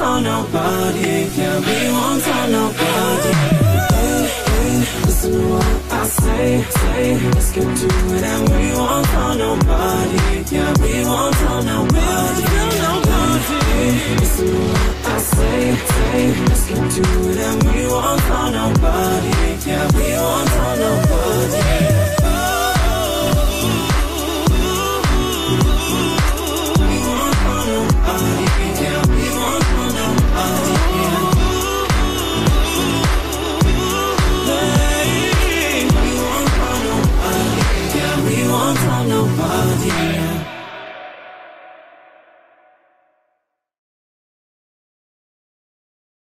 Tell nobody. Yeah, we won't tell nobody. Hey, hey, listen to what I say, say. Let's get to it, and we won't tell nobody. Yeah, we won't tell nobody. Tell nobody, listen to what I say, say. Let's get to it, and we won't. Madina.